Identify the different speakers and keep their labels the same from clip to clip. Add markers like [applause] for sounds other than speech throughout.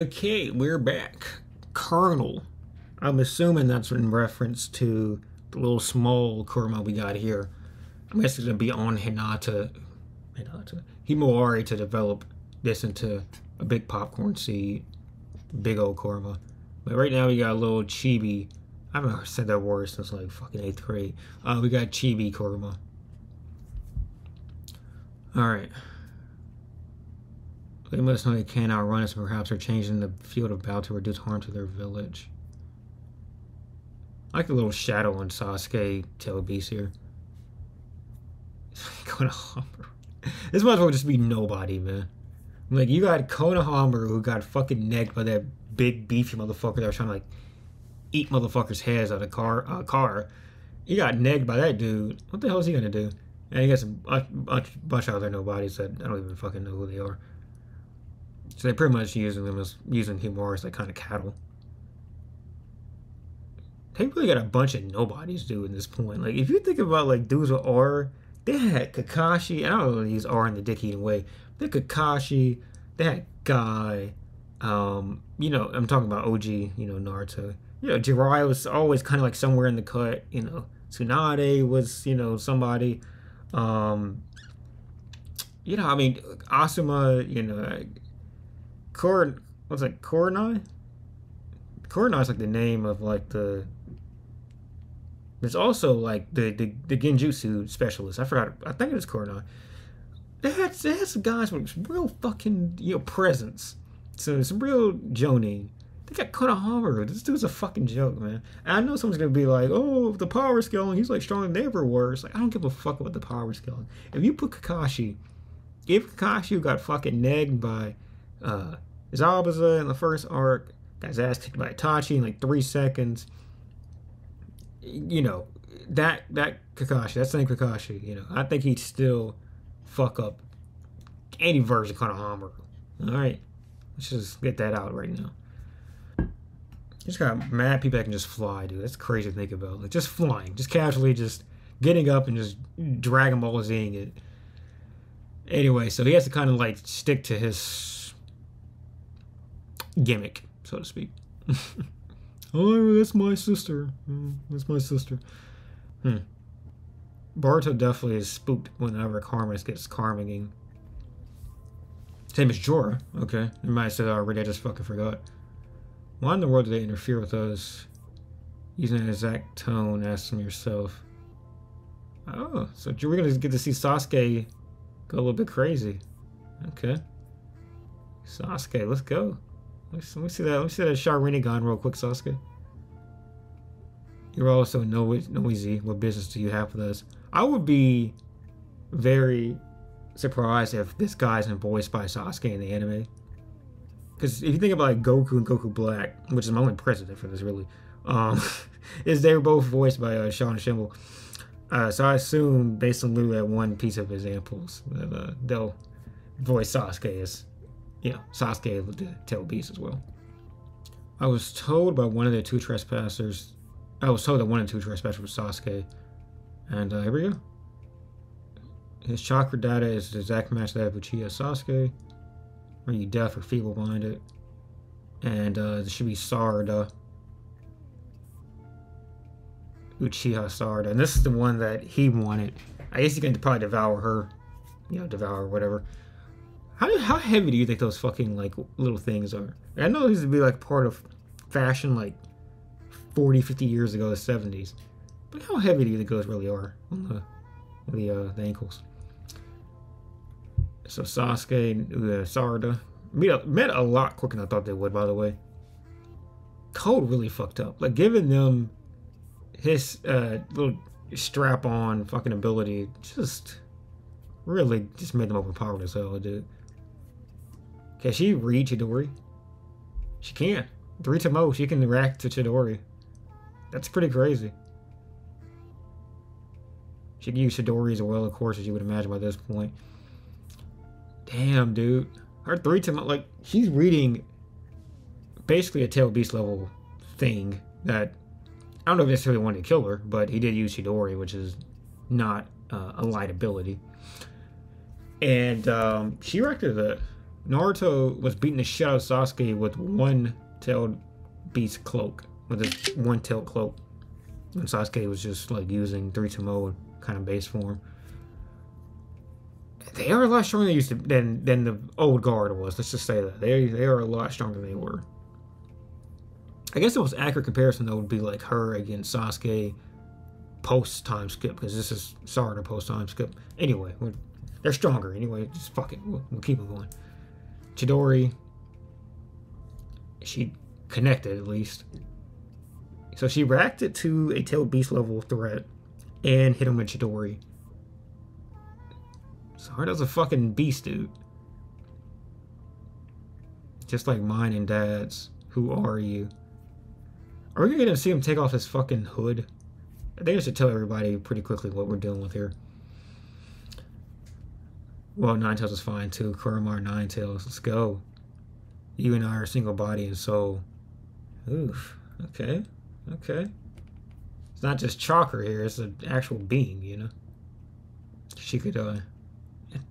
Speaker 1: Okay, we're back. Kernel. I'm assuming that's in reference to the little small Kurama we got here. I'm guessing to be on Hinata, Hinata, Himawari to develop this into a big popcorn seed, big old Kurama. But right now we got a little chibi. I haven't said that word since like fucking eighth grade. Uh, we got chibi Kurama. All right. They must know they can't outrun us, and perhaps are changing the field of battle to reduce harm to their village. I like the little shadow on Sasuke tail beast here. [laughs] Konohamaru. This might as well just be nobody, man. Like, you got Konohamaru who got fucking negged by that big beefy motherfucker that was trying to, like, eat motherfuckers' heads out of car. Uh, car. You got negged by that dude. What the hell is he gonna do? And he got some bunch, bunch, bunch of other nobodies that I don't even fucking know who they are. So they're pretty much using them as using Himawari as like kind of cattle. They really got a bunch of nobodies, at this point. Like if you think about like dudes with R, they had Kakashi, I don't really use R in the dick eating way. They Kakashi, had Guy, um, you know, I'm talking about OG, you know, Naruto. You know, Jiraiya was always kind of like somewhere in the cut, you know. Tsunade was, you know, somebody. Um, you know, I mean, Asuma, you know, Cor what's it Coronai? Is like the name of like the. There's also like the the, the Genjutsu specialist. I forgot. I think it was Coronai. They had they had some guys with real fucking you know presence. So some real Jonin. They got Konohamaru. This dude's a fucking joke, man. And I know someone's gonna be like, "Oh, the power scaling. He's like stronger than they ever were." It's like I don't give a fuck about the power scaling. If you put Kakashi, if Kakashi got fucking negged by uh, Zabuza in the first arc got his ass kicked by Itachi in like three seconds. You know, that that Kakashi, that same Kakashi, you know, I think he'd still fuck up any version of Konohamaru. Alright. Let's just get that out right now. Just got mad people that can just fly, dude. That's crazy to think about. Like just flying. Just casually just getting up and just Dragon Ball Zing it. Anyway, so he has to kind of like stick to his gimmick, so to speak. [laughs] oh, that's my sister. Mm, that's my sister. Hmm. Boruto definitely is spooked whenever Karmas gets karming. Same as Jura. Okay. You might have said already, I just fucking forgot. Why in the world did they interfere with us? Using an exact tone, ask them yourself. Oh, so we're gonna get to see Sasuke go a little bit crazy. Okay. Sasuke, let's go. Let me see that. Let me see that Sharingan real quick, Sasuke. You're also no noisy. What business do you have with us? I would be very surprised if this guy's been voiced by Sasuke in the anime. Because if you think about like Goku and Goku Black, which is my only precedent for this really, um, [laughs] is they were both voiced by uh, Sean Schemmel. Uh, so I assume, based on literally that one piece of examples, that uh, they'll voice Sasuke as you know, Sasuke to tell Beast as well. I was told by one of the two trespassers, I was told that one of the two trespassers was Sasuke. And uh, here we go. His chakra data is the exact match that of Uchiha Sasuke. Are you deaf or feeble minded? And uh, this should be Sarada. Uchiha Sarada. And this is the one that he wanted. I guess he can probably devour her. You know, devour whatever. How how heavy do you think those fucking like little things are? I know these would be like part of fashion like 40, 50 years ago, the 70s. But how heavy do you think those really are on the the, uh, the ankles? So Sasuke, and uh, Sarada met, met a lot quicker than I thought they would. By the way, Code really fucked up. Like giving them his uh, little strap-on fucking ability just really just made them overpowered as hell, dude. Can she read Chidori? She can. Three tomoe, she can react to Chidori. That's pretty crazy. She can use Chidori as well, of course, as you would imagine by this point. Damn, dude. Her three to like, she's reading basically a tail beast level thing that I don't know if necessarily wanted to kill her, but he did use Chidori, which is not uh, a light ability. And um, she reacted to that Naruto was beating the shit out of Sasuke with one tailed beast cloak, with his one tailed cloak. And Sasuke was just like using three mode kind of base form. They are a lot stronger than used to than than the old guard was. Let's just say that they they are a lot stronger than they were. I guess the most accurate comparison though would be like her against Sasuke post time skip because this is Sarada post time skip. Anyway, they're stronger anyway. Just fuck it, we'll, we'll keep it going. Chidori, she connected at least. So she reacted to a tailed beast level threat and hit him with Chidori. Sarada's a fucking beast, dude. Just like mine and dad's. Who are you? Are we gonna see him take off his fucking hood? I think I should tell everybody pretty quickly what we're dealing with here. Well, Nine Tails is fine too. Kurama Nine Tails. Let's go. You and I are single body and soul. Oof. Okay. Okay. It's not just chakra here, it's an actual being, you know? She could, uh.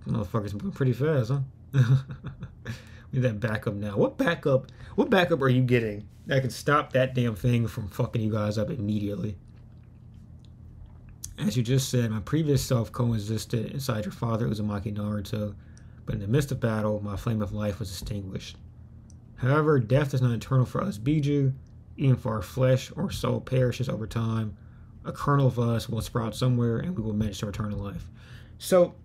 Speaker 1: Motherfucker's moving pretty fast, huh? [laughs] we need that backup now. What backup? What backup are you getting that can stop that damn thing from fucking you guys up immediately? As you just said, my previous self coexisted inside your father Uzumaki Naruto, but in the midst of battle, my flame of life was extinguished. However, death is not eternal for us Biju, even for our flesh or soul perishes over time. A kernel of us will sprout somewhere and we will manage to eternal life. So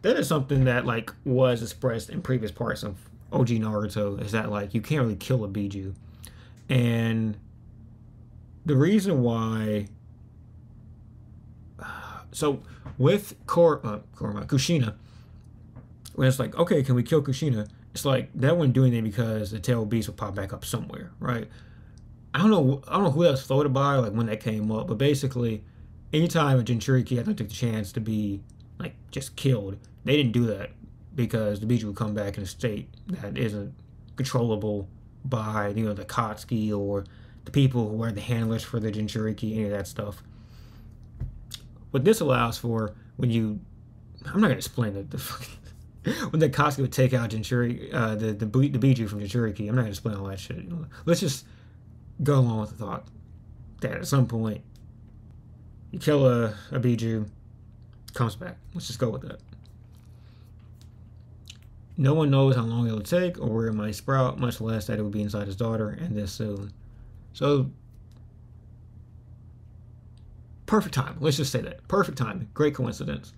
Speaker 1: that is something that like was expressed in previous parts of OG Naruto is that like you can't really kill a Biju. And the reason why so with Kor, uh, Korma, Kushina, when it's like, okay, can we kill Kushina? It's like that wouldn't do anything because the tail beast would pop back up somewhere, right? I don't know. I don't know who that was floated by, like when that came up, but basically, anytime a Jinchuriki had to take the chance to be like just killed, they didn't do that because the Biju would come back in a state that isn't controllable by you know the Akatsuki or the people who are the handlers for the Jinchuriki, any of that stuff. What this allows for when you, I'm not gonna explain the, the fucking, [laughs] when the Akatsuki would take out Jinchuriki, uh, the the the Biju from Jinchuriki. I'm not gonna explain all that shit. Let's just go along with the thought that at some point you kill a, a Biju, comes back. Let's just go with that. No one knows how long it will take or where it might sprout, much less that it will be inside his daughter and this soon. So Perfect time. Let's just say that. Perfect time. Great coincidence.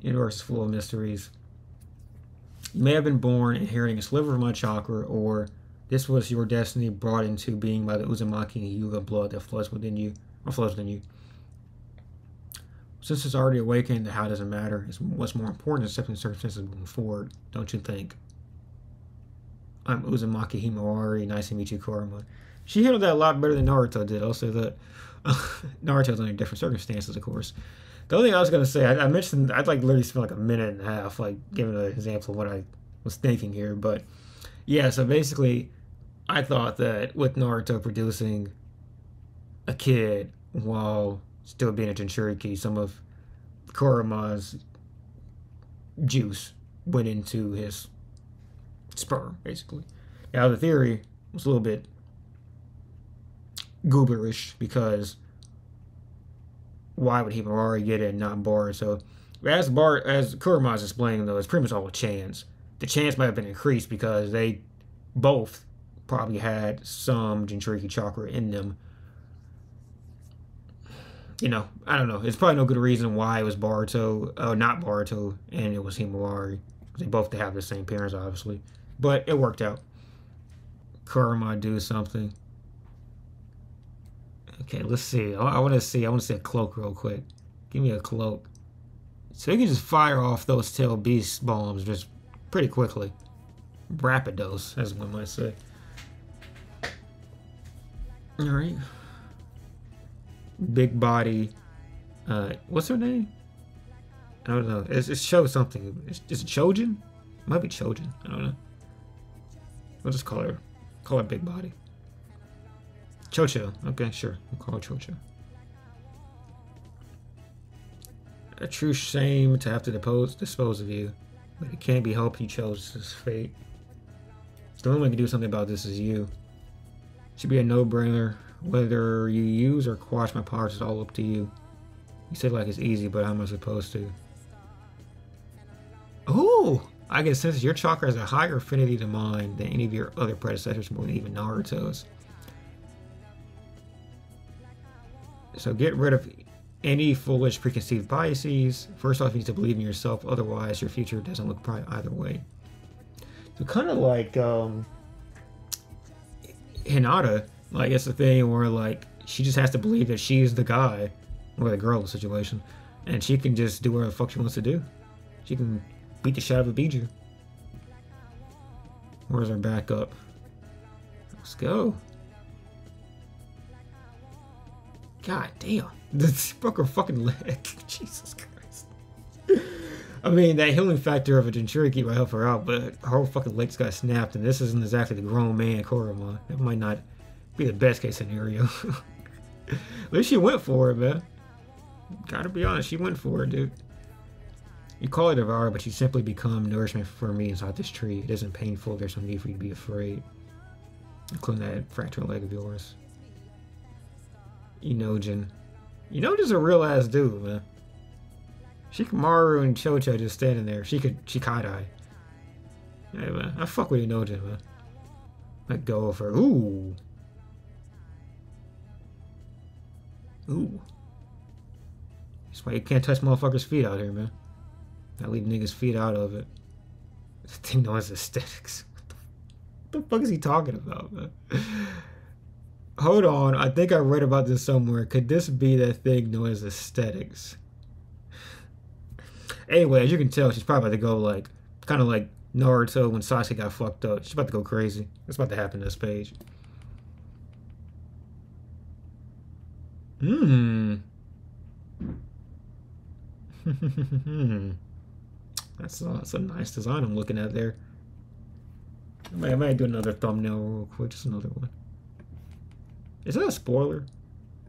Speaker 1: Universe is full of mysteries. You may have been born inheriting a sliver of my chakra, or this was your destiny brought into being by the Uzumaki and Hyuga blood that flows within you, or flows within you. Since it's already awakened, how does it matter? It's what's more important is accepting circumstances moving forward, don't you think? I'm Uzumaki Himawari. Nice to meet you, Kurama. She handled that a lot better than Naruto did. Say that. [laughs] Naruto's under different circumstances, of course. The only thing I was gonna say, I, I, mentioned I'd like literally spend like a minute and a half, like giving an example of what I was thinking here, but yeah. So basically, I thought that with Naruto producing a kid while still being a Jinchuriki, some of Kurama's juice went into his sperm, basically. Now the theory was a little bit gooberish because why would Himawari get it and not Bard? So as Bard as Kurama is explaining though, it's pretty much all a chance. The chance might have been increased because they both probably had some Jinchuriki chakra in them. You know, I don't know. It's probably no good reason why it was Boruto, uh, not Boruto, and it was Himawari. They both have the same parents, obviously. But it worked out. Kurama do something. Okay, let's see. I, I want to see. I want to see a cloak real quick. Give me a cloak. So you can just fire off those tail beast bombs just pretty quickly. Rapidos, as one might say. Alright. Big body. Uh, what's her name? I don't know. It's, it shows something. It's, it's Chojin? Might be Chojin. I don't know. We'll just call her, call her Big Body. Chocho. Okay, sure. We'll call her Chocho. A true shame to have to depose, dispose of you. but it can't be helped. You chose this fate. The only one can do something about this is you. Should be a no-brainer. Whether you use or quash my powers is all up to you. You said like it's easy, but how am I supposed to? I a sense your chakra has a higher affinity to mine than any of your other predecessors, more than even Naruto's. So get rid of any foolish preconceived biases. First off, you need to believe in yourself, otherwise your future doesn't look bright either way. So kind of like um, Hinata, like it's the thing where like she just has to believe that she's the guy or the girl in the situation, and she can just do whatever the fuck she wants to do. She can beat the shit out of a Biju. Where's our backup? Let's go. God damn. [laughs] This broke her fucking leg. [laughs] Jesus Christ. I mean, that healing factor of a Jinchuriki might help her out, but her whole fucking legs got snapped, and this isn't exactly the grown man Kurama. That might not be the best case scenario. [laughs] At least she went for it, man. Gotta be honest, she went for it, dude. You call it devour, but you simply become nourishment for me inside this tree. It isn't painful. There's no need for you to be afraid. Including that fractured leg of yours. Inojin. Inojin's a real ass dude, man. Shikamaru and Chocho just standing there. She could Shikadai. Hey man, I fuck with Inojin, man. Let go of her. Ooh. Ooh. That's why you can't touch motherfuckers' feet out here, man. I leave niggas' feet out of it. This thing known as aesthetics. [laughs] What the fuck is he talking about, man? Hold on, I think I read about this somewhere. Could this be that thing known as aesthetics? Anyway, as you can tell, she's probably about to go like, kind of like Naruto when Sasuke got fucked up. She's about to go crazy. That's about to happen to this page. Hmm. [laughs] that's, a, that's a nice design I'm looking at there. I might, I might do another thumbnail real quick, just another one. Is that a spoiler?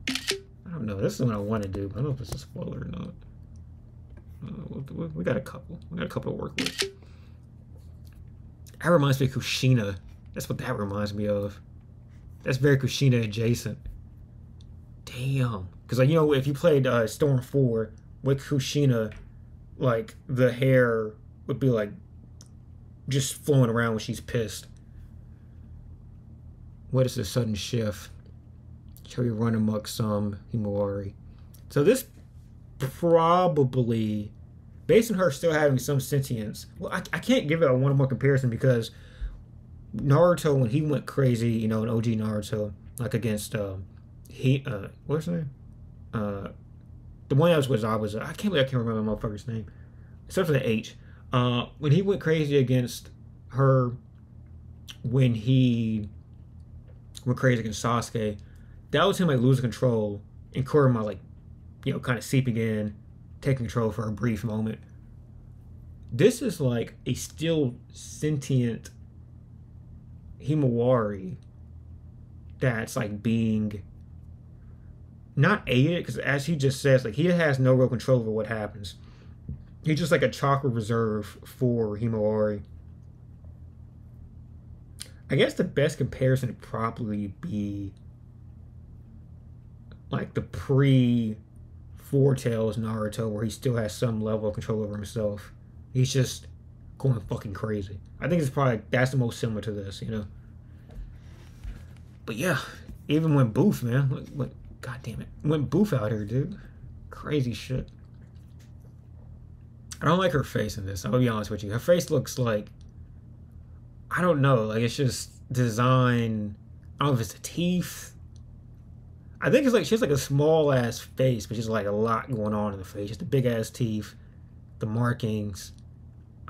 Speaker 1: I don't know. This is what I want to do. I don't know if it's a spoiler or not. Uh, we got a couple. We got a couple to work with. That reminds me of Kushina. That's what that reminds me of. That's very Kushina adjacent. Damn. Because, like, you know, if you played uh, Storm 4 with Kushina, like, the hair would be, like, just flowing around when she's pissed. What is the sudden shift? Shall we run amok some Himawari? So this probably, based on her still having some sentience, well, I, I can't give it a one more comparison because Naruto, when he went crazy, you know, in OG Naruto, like against, um, he, uh, what's his name? Uh, the one that was I was, I can't believe I can't remember my motherfucker's name. Except for the H. Uh, when he went crazy against her, when he went crazy against Sasuke, that was him like losing control and Kurama like, you know, kind of seeping in, taking control for a brief moment. This is like a still sentient Himawari that's like being not aided because as he just says like he has no real control over what happens he's just like a chakra reserve for himawari i guess the best comparison would probably be like the pre Four Tails Naruto, where he still has some level of control over himself. He's just going fucking crazy. I think it's probably that's the most similar to this, you know. But yeah, even when Boof, man, what, what god damn it, went Boof out here, dude, crazy shit. I don't like her face in this. I'll be honest with you. Her face looks like I don't know, like it's just design. I don't know if it's the teeth I think it's like she has like a small ass face, but she's like a lot going on in the face. Just the big ass teeth, the markings.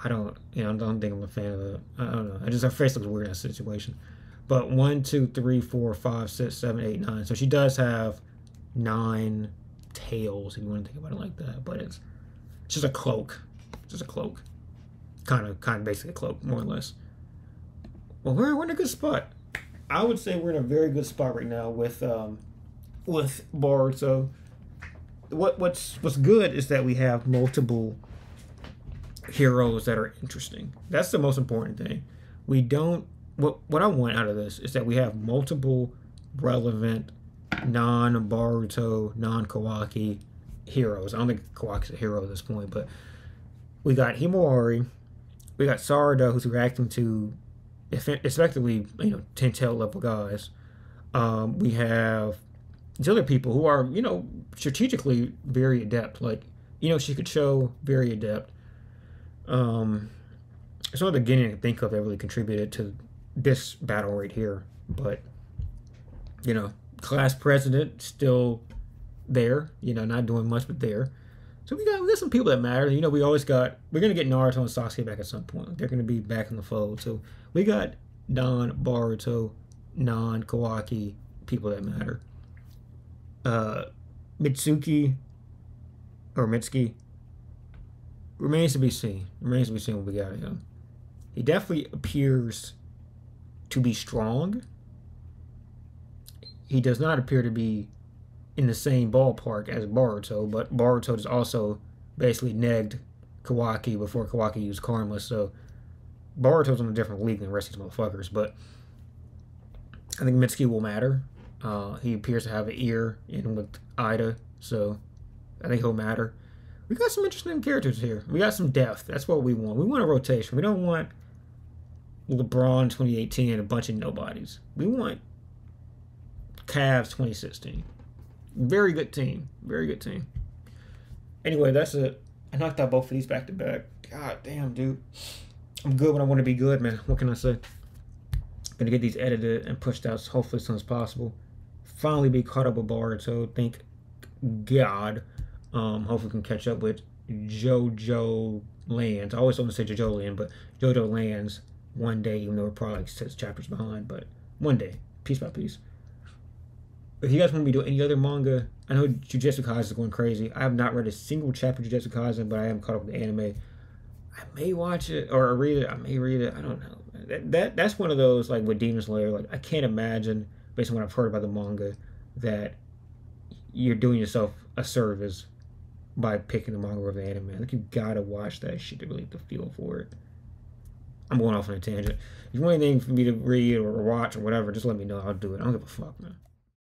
Speaker 1: I don't, you know, I don't think I'm a fan of it. I don't know. I just her face looks weird in that situation. But one, two, three, four, five, six, seven, eight, nine. So she does have nine tails, if you want to think about it like that. But it's, it's just a cloak. It's just a cloak. Kind of, kind of basically a cloak, more or less. Well, we're, we're in a good spot. I would say we're in a very good spot right now with um, with Bard. So what what's what's good is that we have multiple heroes that are interesting. That's the most important thing. We don't what what I want out of this is that we have multiple relevant non Boruto, non Kawaki heroes. I don't think Kawaki's a hero at this point, but we got Himawari, we got Sarada who's reacting to effectively, you know, ten tail level guys. Um, we have these other people who are, you know, strategically very adept. Like, you know, she could show very adept. Um, it's not the beginning I can think of that really contributed to this battle right here. But, you know, class president still there, you know, not doing much, but there. So we got got some people that matter. You know, we always got we're gonna get Naruto and Sasuke back at some point. They're gonna be back in the fold. So we got non Boruto, non Kawaki people that matter. Uh, Mitsuki or Mitsuki remains to be seen. Remains to be seen what we got of him. He definitely appears to be strong. He does not appear to be in the same ballpark as Boruto, but Boruto is also basically negged Kawaki before Kawaki used Karma, so Boruto's in a different league than the rest of these motherfuckers, but I think Mitsuki will matter. Uh, he appears to have an ear in with Eida, so I think he'll matter. We got some interesting characters here. We got some depth. That's what we want. We want a rotation. We don't want LeBron 2018 and a bunch of nobodies. We want Cavs 2016. Very good team. Very good team. Anyway, that's it. I knocked out both of these back to back. God damn, dude. I'm good when I want to be good, man. What can I say? I'm Gonna get these edited and pushed out hopefully as soon as possible. Finally be caught up with Boruto. Thank God. Um, hopefully can catch up with JoJo Lands. I always want to say JoJo Land, but JoJo Lands one day, even though we're probably like six chapters behind, but one day, piece by piece. If you guys want me to do any other manga, I know Jujutsu Kaisen is going crazy. I have not read a single chapter of Jujutsu Kaisen, but I am caught up with the anime. I may watch it or read it. I may read it. I don't know. That, that that's one of those like with Demon Slayer. Like I can't imagine, based on what I've heard about the manga, that you're doing yourself a service by picking the manga over the anime. Like you gotta watch that shit to really get the feel for it. I'm going off on a tangent. If you want anything for me to read or watch or whatever, just let me know. I'll do it. I don't give a fuck, man.